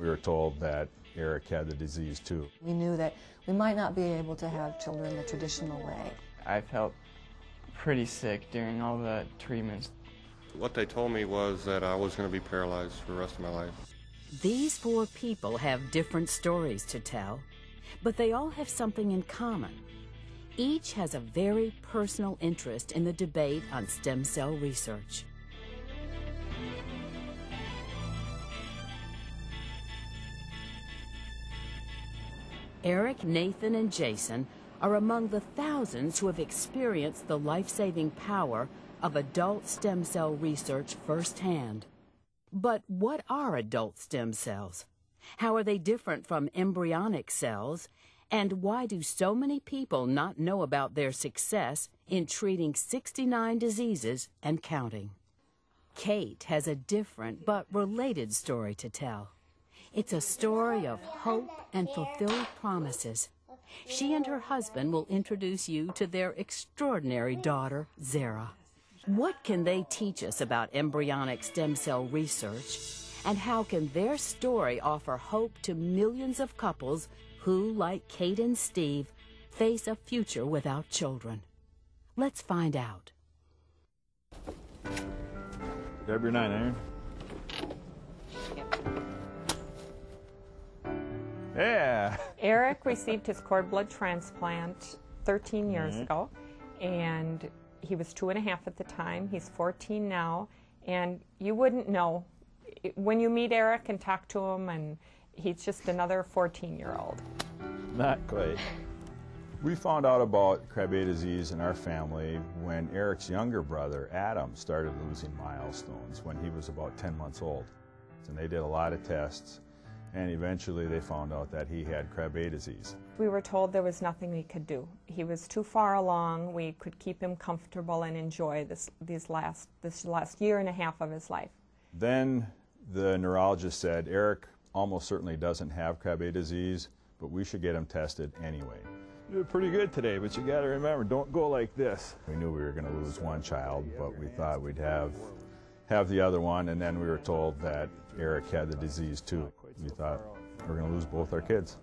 We were told that Eric had the disease too. We knew that we might not be able to have children the traditional way. I felt pretty sick during all the treatments. What they told me was that I was going to be paralyzed for the rest of my life. These four people have different stories to tell, but they all have something in common. Each has a very personal interest in the debate on stem cell research. Eric, Nathan, and Jason are among the thousands who have experienced the life-saving power of adult stem cell research firsthand. But what are adult stem cells? How are they different from embryonic cells? And why do so many people not know about their success in treating 69 diseases and counting? Kate has a different but related story to tell. It's a story of hope and fulfilled promises. She and her husband will introduce you to their extraordinary daughter, Zara. What can they teach us about embryonic stem cell research? And how can their story offer hope to millions of couples who, like Kate and Steve, face a future without children? Let's find out. Grab your nine iron. Yeah. Eric received his cord blood transplant 13 years Mhm. ago, and he was two and a half at the time. He's 14 now, and you wouldn't know when you meet Eric and talk to him, and he's just another 14 year old. Not quite. We found out about Krabbe disease in our family when Eric's younger brother, Adam, started losing milestones when he was about 10 months old. And they did a lot of tests, and eventually they found out that he had Krabbe disease. We were told there was nothing we could do. He was too far along. We could keep him comfortable and enjoy this, these last, this last year and a half of his life. Then the neurologist said, Eric almost certainly doesn't have Krabbe disease, but we should get him tested anyway. You did pretty good today, but you got to remember, don't go like this. We knew we were going to lose one child, but we thought we'd have have the other one, and then we were told that Eric had the disease too. We thought we were going to lose both our kids.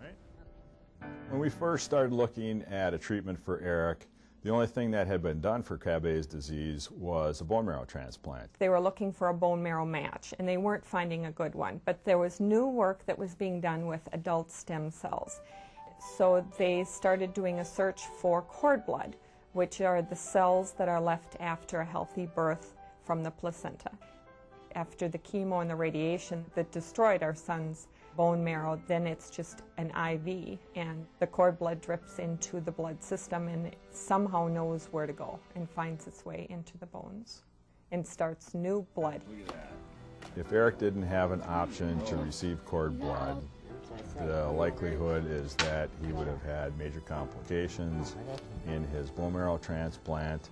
When we first started looking at a treatment for Eric, the only thing that had been done for Krabbe's disease was a bone marrow transplant. They were looking for a bone marrow match, and they weren't finding a good one. But there was new work that was being done with adult stem cells. So they started doing a search for cord blood, which are the cells that are left after a healthy birth from the placenta. After the chemo and the radiation that destroyed our son's bone marrow, then it's just an IV, and the cord blood drips into the blood system and it somehow knows where to go and finds its way into the bones and starts new blood. If Eric didn't have an option to receive cord blood, the likelihood is that he would have had major complications in his bone marrow transplant,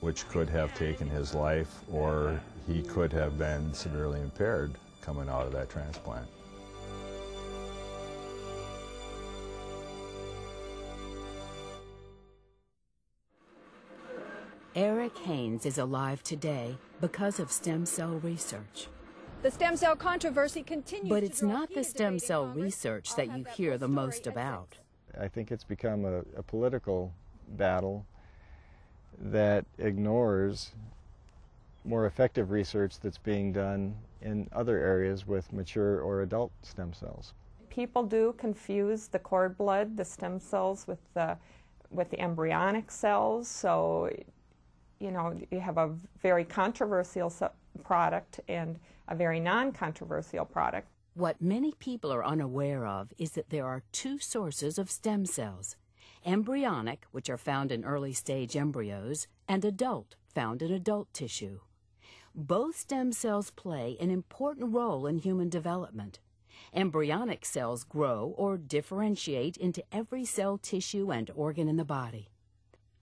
which could have taken his life, or he could have been severely impaired coming out of that transplant. Eric Haynes is alive today because of stem cell research. The stem cell controversy continues. But it's draw not the stem cell research that you that hear the most about. I think it's become a, a political battle that ignores more effective research that's being done in other areas with mature or adult stem cells. People do confuse the cord blood, the stem cells, with the with the embryonic cells. So, you know, you have a very controversial product and a very non-controversial product. What many people are unaware of is that there are two sources of stem cells embryonic, which are found in early stage embryos, and adult, found in adult tissue. Both stem cells play an important role in human development. Embryonic cells grow or differentiate into every cell, tissue, and organ in the body.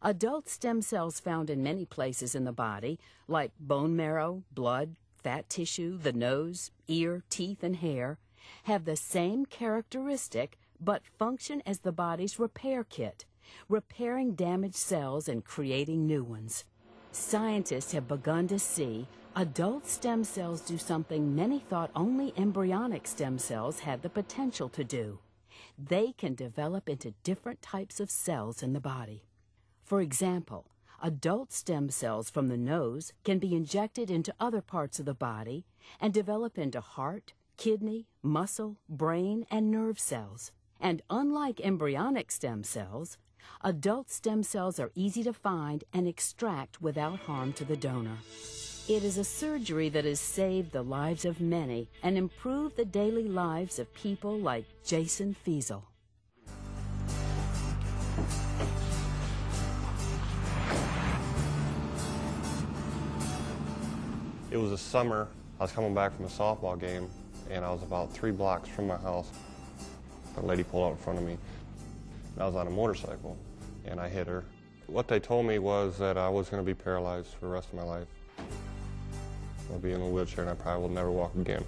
Adult stem cells found in many places in the body, like bone marrow, blood, fat tissue, the nose, ear, teeth, and hair, have the same characteristic but function as the body's repair kit, repairing damaged cells and creating new ones. Scientists have begun to see adult stem cells do something many thought only embryonic stem cells had the potential to do. They can develop into different types of cells in the body. For example, adult stem cells from the nose can be injected into other parts of the body and develop into heart, kidney, muscle, brain, and nerve cells. And unlike embryonic stem cells, adult stem cells are easy to find and extract without harm to the donor. It is a surgery that has saved the lives of many and improved the daily lives of people like Jason Fiesel. It was a summer. I was coming back from a softball game, and I was about three blocks from my house. A lady pulled out in front of me. and I was on a motorcycle, and I hit her. What they told me was that I was going to be paralyzed for the rest of my life. I'll be in a wheelchair, and I probably will never walk again.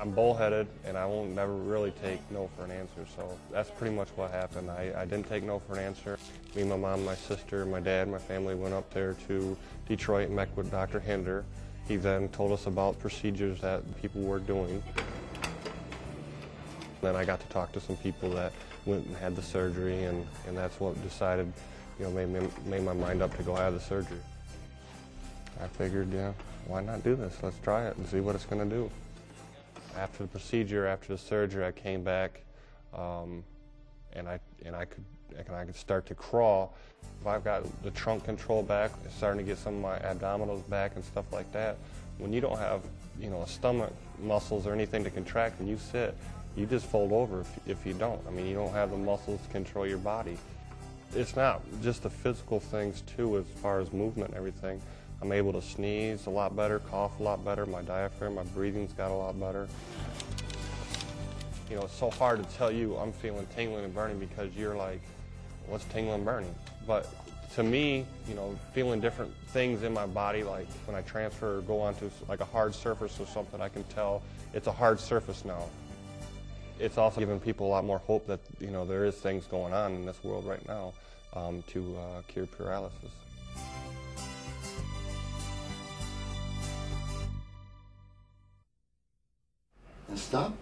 I'm bullheaded, and I won't never really take no for an answer, so that's pretty much what happened. I, I didn't take no for an answer. Me, my mom, my sister, my dad, my family went up there to Detroit and met with Dr. Hinder. He then told us about procedures that people were doing. Then I got to talk to some people that went and had the surgery, and, and that's what decided, you know, made, me, made my mind up to go have the surgery. I figured, yeah, why not do this? Let's try it and see what it's going to do. After the procedure, after the surgery, I came back, um, and I and I could and I could start to crawl. If I've got the trunk control back, starting to get some of my abdominals back and stuff like that. When you don't have, you know, stomach muscles or anything to contract, when you sit, you just fold over if, if you don't. I mean, you don't have the muscles to control your body. It's not just the physical things too, as far as movement and everything. I'm able to sneeze a lot better, cough a lot better, my diaphragm, my breathing's got a lot better. You know, it's so hard to tell you I'm feeling tingling and burning because you're like, what's tingling and burning? But to me, you know, feeling different things in my body, like when I transfer or go onto like a hard surface or something, I can tell it's a hard surface now. It's also given people a lot more hope that, you know, there is things going on in this world right now um, to uh, cure paralysis. Stop.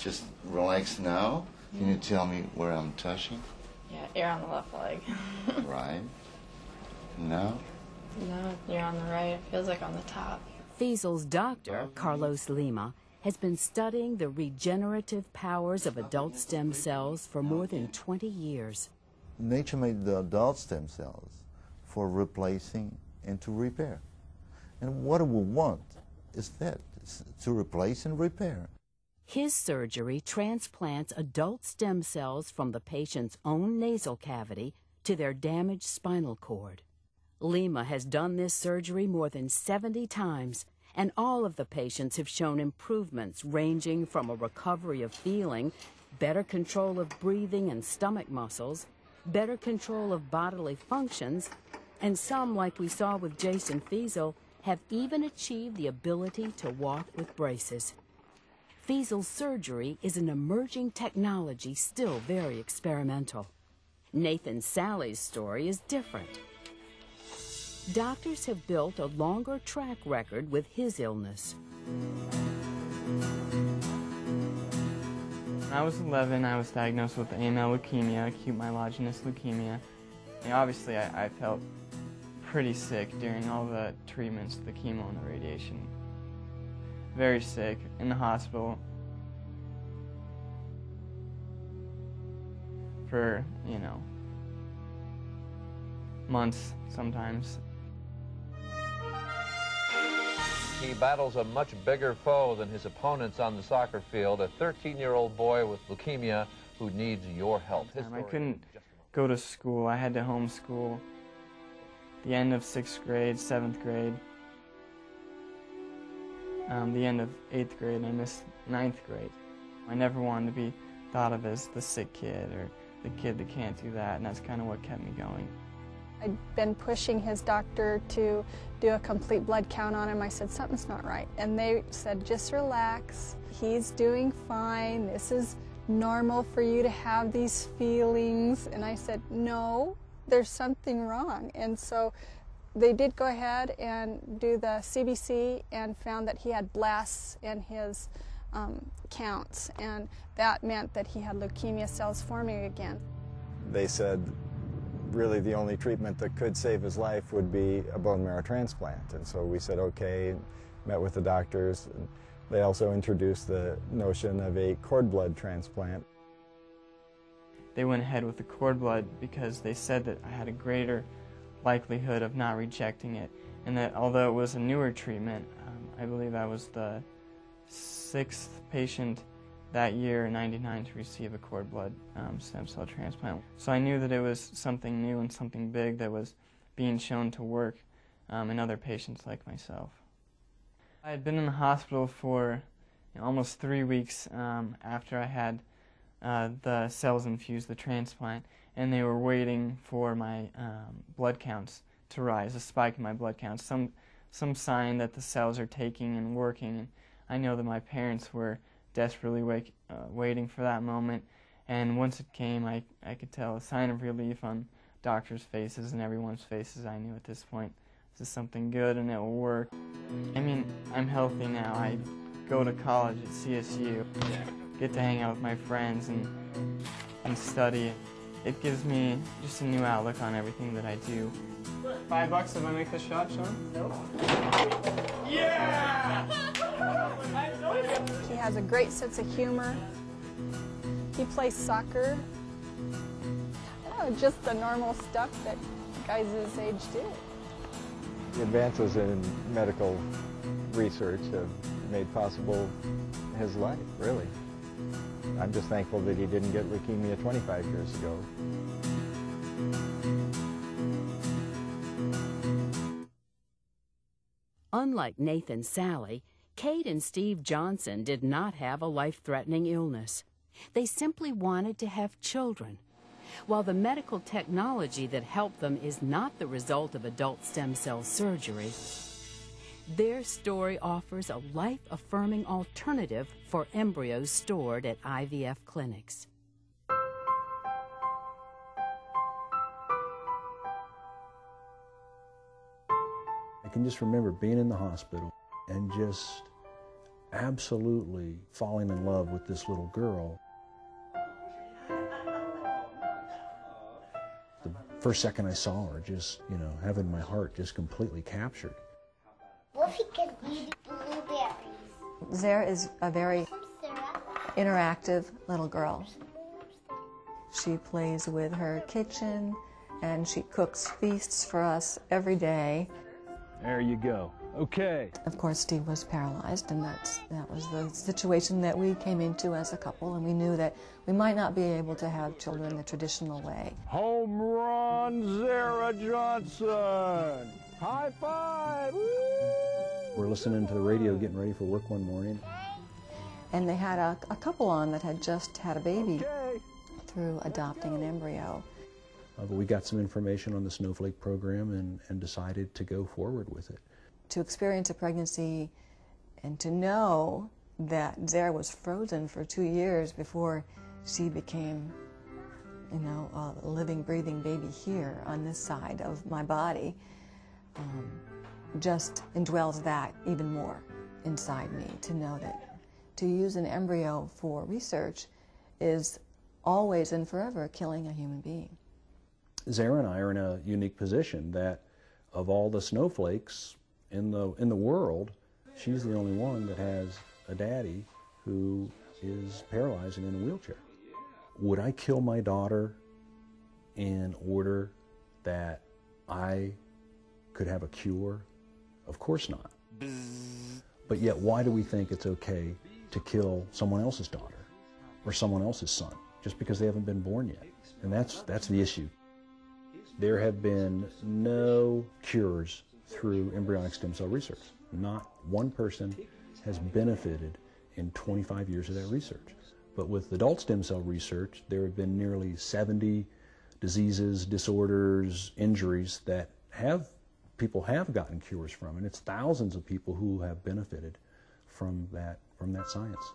Just relax now. Can you tell me where I'm touching? Yeah, you're on the left leg. right. Now? No, you're on the right. It feels like on the top. Fiesel's doctor, Carlos Lima, has been studying the regenerative powers of adult stem cells for more than 20 years. Nature made the adult stem cells for replacing and to repair. And what we want is that to replace and repair. His surgery transplants adult stem cells from the patient's own nasal cavity to their damaged spinal cord. Lima has done this surgery more than 70 times, and all of the patients have shown improvements ranging from a recovery of feeling, better control of breathing and stomach muscles, better control of bodily functions, and some, like we saw with Jason Feasel, have even achieved the ability to walk with braces. Feasel's surgery is an emerging technology still very experimental. Nathan Salley's story is different. Doctors have built a longer track record with his illness. When I was 11, I was diagnosed with AML leukemia, acute myelogenous leukemia. And obviously, I, I felt pretty sick during all the treatments, the chemo and the radiation. Very sick, in the hospital. For, you know, months sometimes. He battles a much bigger foe than his opponents on the soccer field, a 13-year-old boy with leukemia who needs your help. I couldn't go to school. I had to homeschool the end of sixth grade, seventh grade, um, the end of eighth grade, I missed ninth grade. I never wanted to be thought of as the sick kid or the kid that can't do that, and that's kind of what kept me going. I'd been pushing his doctor to do a complete blood count on him. I said, something's not right. And they said, just relax. He's doing fine. This is normal for you to have these feelings. And I said, no, there's something wrong. And so they did go ahead and do the CBC and found that he had blasts in his um, counts, and that meant that he had leukemia cells forming again. They said really the only treatment that could save his life would be a bone marrow transplant. And so we said, okay, met with the doctors. They also introduced the notion of a cord blood transplant. They went ahead with the cord blood because they said that I had a greater likelihood of not rejecting it, and that although it was a newer treatment, um, I believe I was the sixth patient that year in 99 to receive a cord blood um, stem cell transplant. So I knew that it was something new and something big that was being shown to work um, in other patients like myself. I had been in the hospital for you know, almost three weeks um, after I had uh, the cells infused, the transplant, and they were waiting for my um, blood counts to rise, a spike in my blood counts, some some sign that the cells are taking and working. And I know that my parents were desperately wake, uh, waiting for that moment. And once it came, I, I could tell a sign of relief on doctors' faces and everyone's faces. I knew at this point this is something good and it will work. I mean, I'm healthy now. I go to college at CSU, get to hang out with my friends and, and study. It gives me just a new outlook on everything that I do. Five bucks if I make the shot, Sean? No. Yeah! He has a great sense of humor. He plays soccer. Oh, just the normal stuff that guys his age do. The advances in medical research have made possible his life, really. I'm just thankful that he didn't get leukemia 25 years ago. Unlike Nathan Salley, Kate and Steve Johnson did not have a life-threatening illness. They simply wanted to have children. While the medical technology that helped them is not the result of adult stem cell surgery, their story offers a life-affirming alternative for embryos stored at IVF clinics. I can just remember being in the hospital and just absolutely falling in love with this little girl. The first second I saw her, just, you know, having my heart just completely captured. Zara is a very interactive little girl. She plays with her kitchen and she cooks feasts for us every day. There you go. Okay. Of course, Steve was paralyzed, and that's, that was the situation that we came into as a couple, and we knew that we might not be able to have children the traditional way. Home run, Zara Johnson! High five! Woo! We're listening to the radio, getting ready for work one morning. And they had a, a couple on that had just had a baby Okay. through adopting an embryo. Uh, but we got some information on the Snowflake program and, and decided to go forward with it. To experience a pregnancy and to know that Zara was frozen for two years before she became, you know, a living, breathing baby here on this side of my body, um, just indwells that even more inside me to know that to use an embryo for research is always and forever killing a human being. Zara and I are in a unique position that of all the snowflakes in the in the world, she's the only one that has a daddy who is paralyzed and in a wheelchair. Would I kill my daughter in order that I could have a cure? Of course not. But yet, why do we think it's okay to kill someone else's daughter or someone else's son just because they haven't been born yet? And that's that's the issue. There have been no cures through embryonic stem cell research. Not one person has benefited in 25 years of that research. But with adult stem cell research, there have been nearly 70 diseases, disorders, injuries that have people have gotten cures from, and it's thousands of people who have benefited from that from that science.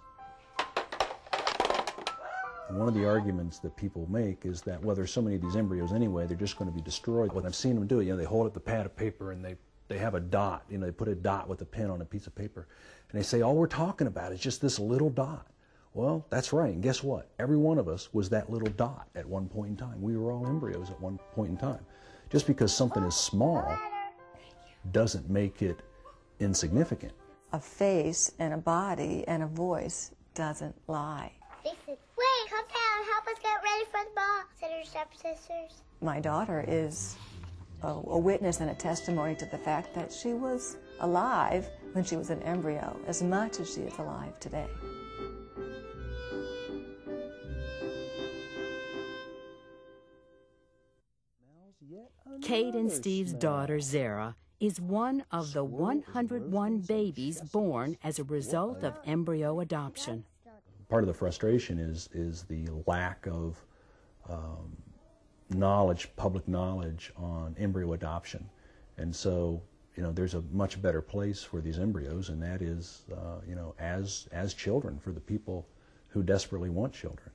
One of the arguments that people make is that, well, there's so many of these embryos anyway, they're just going to be destroyed. When I've seen them do it, you know, they hold up the pad of paper and they, they have a dot, you know, they put a dot with a pen on a piece of paper. And they say, all we're talking about is just this little dot. Well, that's right. And guess what? Every one of us was that little dot at one point in time. We were all embryos at one point in time. Just because something is small doesn't make it insignificant. A face and a body and a voice doesn't lie. They said, wait, come down, help us get ready for the ball, said her stepsisters. My daughter is a, a witness and a testimony to the fact that she was alive when she was an embryo as much as she is alive today. Kate and Steve's daughter, Zara, is one of the 101 babies born as a result of embryo adoption. Part of the frustration is, is the lack of um, knowledge, public knowledge on embryo adoption. And so, you know, there's a much better place for these embryos, and that is, uh, you know, as, as children for the people who desperately want children.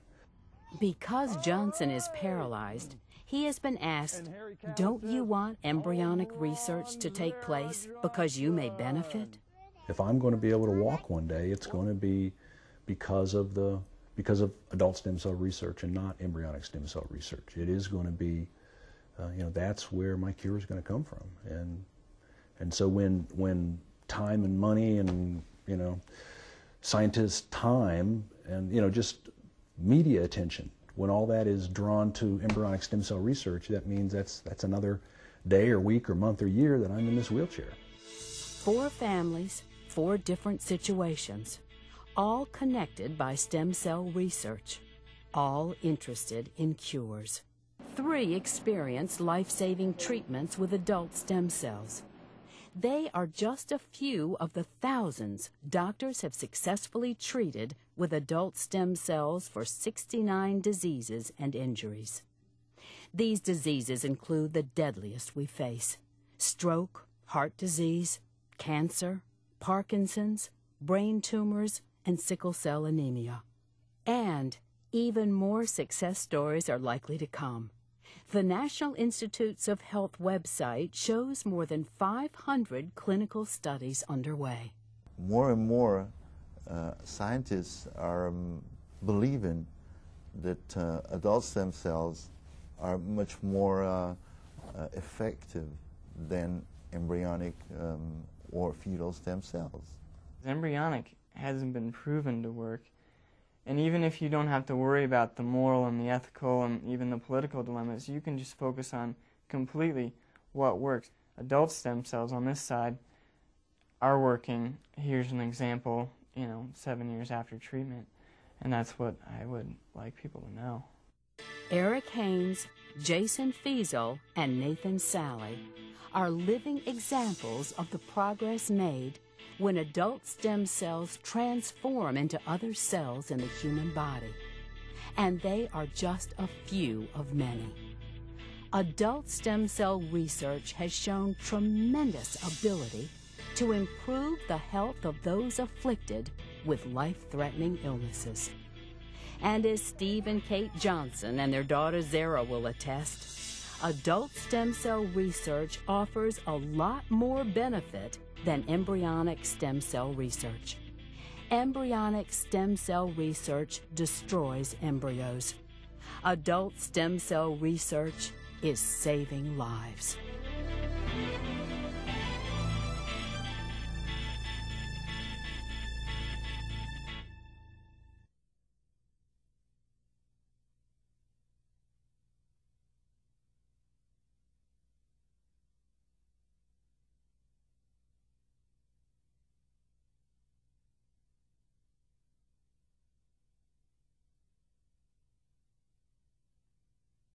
Because Johnson is paralyzed, he has been asked, Don't you want embryonic research to take place because you may benefit? If I'm going to be able to walk one day, it's going to be because of the because of adult stem cell research and not embryonic stem cell research. It is going to be, uh, you know, that's where my cure is going to come from. And and so when when time and money and you know scientists' time and you know just media attention when all that is drawn to embryonic stem cell research, that means that's, that's another day or week or month or year that I'm in this wheelchair. Four families, four different situations, all connected by stem cell research, all interested in cures. Three experienced life saving treatments with adult stem cells. They are just a few of the thousands doctors have successfully treated with adult stem cells for 69 diseases and injuries. These diseases include the deadliest we face stroke, heart disease, cancer, Parkinson's, brain tumors, and sickle cell anemia. And even more success stories are likely to come. The National Institutes of Health website shows more than 500 clinical studies underway. More and more uh, scientists are um, believing that uh, adult stem cells are much more uh, uh effective than embryonic um, or fetal stem cells. Embryonic hasn't been proven to work and even if you don't have to worry about the moral and the ethical and even the political dilemmas, you can just focus on completely what works. Adult stem cells on this side are working. Here's an example, you know, seven years after treatment. And that's what I would like people to know. Eric Haynes, Jason Feasel, and Nathan Salley are living examples of the progress made when adult stem cells transform into other cells in the human body. And they are just a few of many. Adult stem cell research has shown tremendous ability to improve the health of those afflicted with life threatening illnesses. And as Steve and Kate Johnson and their daughter Zara will attest, adult stem cell research offers a lot more benefit than embryonic stem cell research. Embryonic stem cell research destroys embryos. Adult stem cell research is saving lives.